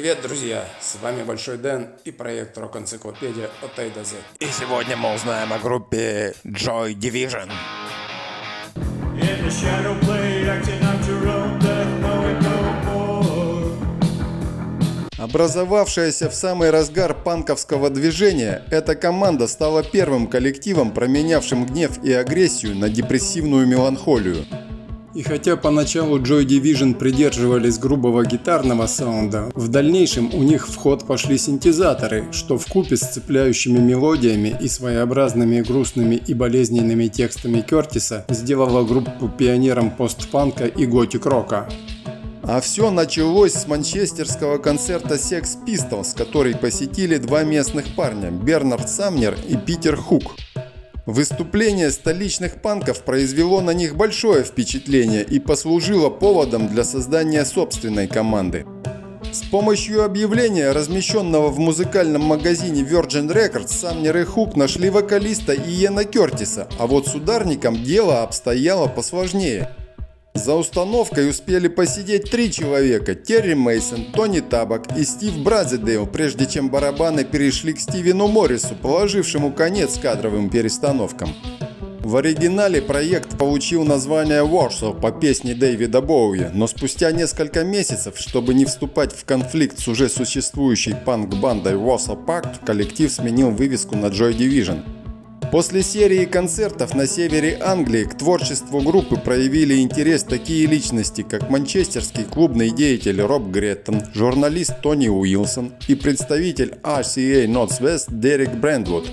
Привет, друзья! С вами Большой Дэн и проект Рок-энциклопедия от A до Z. И сегодня мы узнаем о группе Joy Division. In the shadow play, acting out your own death, knowing no more. Образовавшаяся в самый разгар панковского движения, эта команда стала первым коллективом, променявшим гнев и агрессию на депрессивную меланхолию. И хотя поначалу Joy Division придерживались грубого гитарного саунда, в дальнейшем у них в ход пошли синтезаторы, что в купе с цепляющими мелодиями и своеобразными грустными и болезненными текстами Кертиса сделало группу пионером постпанка и готик-рока. А все началось с манчестерского концерта Sex Pistols, который посетили два местных парня – Бернард Самнер и Питер Хук. Выступление столичных панков произвело на них большое впечатление и послужило поводом для создания собственной команды. С помощью объявления, размещенного в музыкальном магазине Virgin Records, Самнер и Хук нашли вокалиста Иена Кертиса, а вот с ударником дело обстояло посложнее – за установкой успели посидеть три человека – Терри Мейсон, Тони Табак и Стив Бразидейл, прежде чем барабаны перешли к Стивену Моррису, положившему конец кадровым перестановкам. В оригинале проект получил название Warsaw по песне Дэвида Боуи, но спустя несколько месяцев, чтобы не вступать в конфликт с уже существующей панк-бандой Warsaw Pact, коллектив сменил вывеску на Joy Division. После серии концертов на севере Англии к творчеству группы проявили интерес такие личности, как манчестерский клубный деятель Роб Греттон, журналист Тони Уилсон и представитель RCA Northwest Дерек Брэндвуд.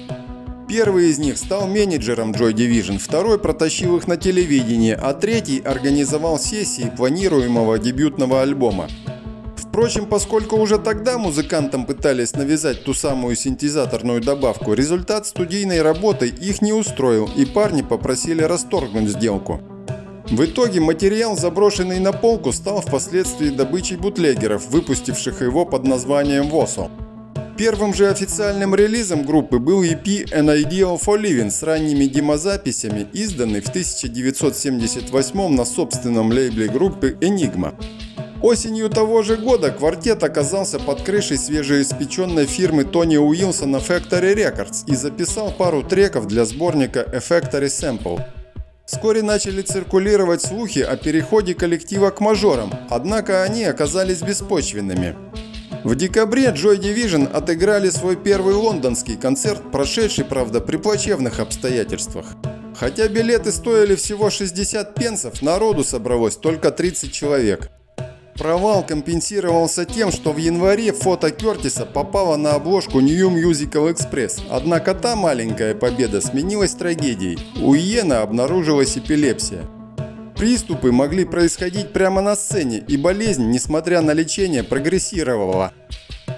Первый из них стал менеджером Joy Division, второй протащил их на телевидение, а третий организовал сессии планируемого дебютного альбома. Впрочем, поскольку уже тогда музыкантам пытались навязать ту самую синтезаторную добавку, результат студийной работы их не устроил, и парни попросили расторгнуть сделку. В итоге материал, заброшенный на полку, стал впоследствии добычей бутлегеров, выпустивших его под названием «Восо». Первым же официальным релизом группы был EP An Ideal for Living с ранними демозаписями, изданный в 1978 на собственном лейбле группы Enigma. Осенью того же года квартет оказался под крышей свежеиспеченной фирмы Тони Уилсона Factory Records и записал пару треков для сборника A Factory Sample. Вскоре начали циркулировать слухи о переходе коллектива к мажорам, однако они оказались беспочвенными. В декабре Joy Division отыграли свой первый лондонский концерт, прошедший, правда, при плачевных обстоятельствах. Хотя билеты стоили всего 60 пенсов, народу собралось только 30 человек. Провал компенсировался тем, что в январе фото Кертиса попало на обложку New Musical Express. Однако та маленькая победа сменилась трагедией. У Иена обнаружилась эпилепсия. Приступы могли происходить прямо на сцене, и болезнь, несмотря на лечение, прогрессировала.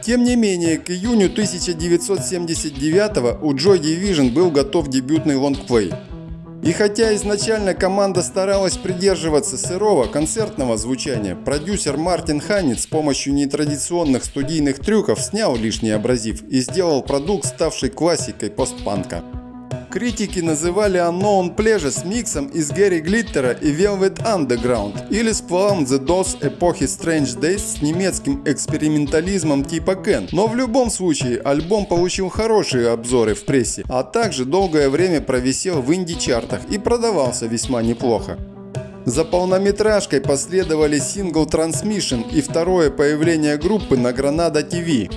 Тем не менее, к июню 1979 у Joy Division был готов дебютный лонгплей. И хотя изначально команда старалась придерживаться сырого концертного звучания, продюсер Мартин Ханнит с помощью нетрадиционных студийных трюков снял лишний абразив и сделал продукт, ставший классикой постпанка. Критики называли Unknown Pleasures миксом из Гэри Глиттера и Velvet Underground или сплавом The Doors эпохи Strange Days с немецким экспериментализмом типа Ken. Но в любом случае альбом получил хорошие обзоры в прессе, а также долгое время провисел в инди-чартах и продавался весьма неплохо. За полнометражкой последовали сингл Transmission и второе появление группы на Granada TV.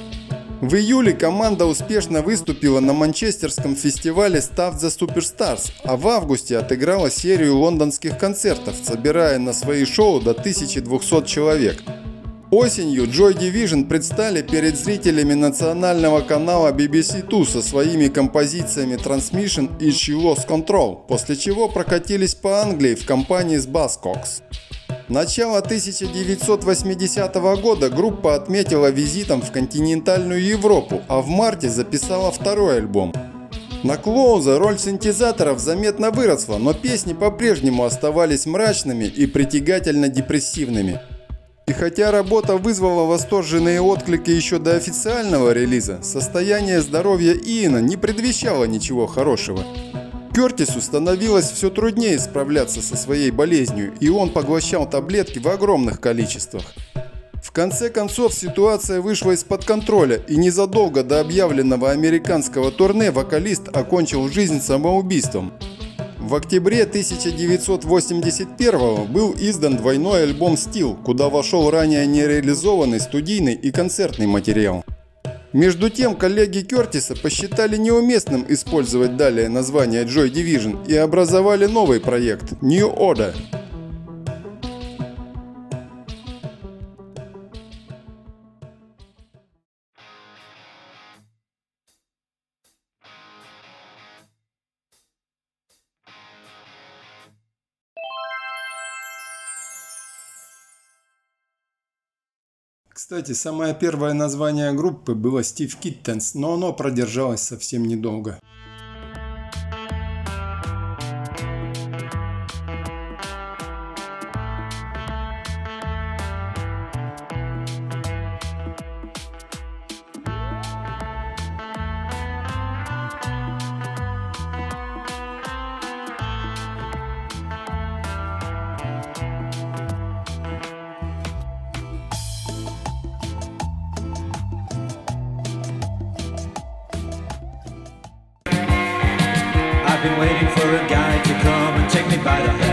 В июле команда успешно выступила на манчестерском фестивале Stuff the Superstars, а в августе отыграла серию лондонских концертов, собирая на свои шоу до 1200 человек. Осенью Joy Division предстали перед зрителями национального канала BBC Two со своими композициями Transmission и She Lost Control, после чего прокатились по Англии в компании с Buzzcocks. Начало 1980 года группа отметила визитом в континентальную Европу, а в марте записала второй альбом. На Клоуза роль синтезаторов заметно выросла, но песни по-прежнему оставались мрачными и притягательно депрессивными. И хотя работа вызвала восторженные отклики еще до официального релиза, состояние здоровья Иена не предвещало ничего хорошего. Кертису становилось все труднее справляться со своей болезнью, и он поглощал таблетки в огромных количествах. В конце концов ситуация вышла из-под контроля и незадолго до объявленного американского турне вокалист окончил жизнь самоубийством. В октябре 1981 был издан двойной альбом «Стил», куда вошел ранее нереализованный студийный и концертный материал. Между тем, коллеги Кертиса посчитали неуместным использовать далее название Joy Division и образовали новый проект New Order – Кстати, самое первое название группы было Стив Киттенс, но оно продержалось совсем недолго. Been waiting for a guy to come and take me by the hand.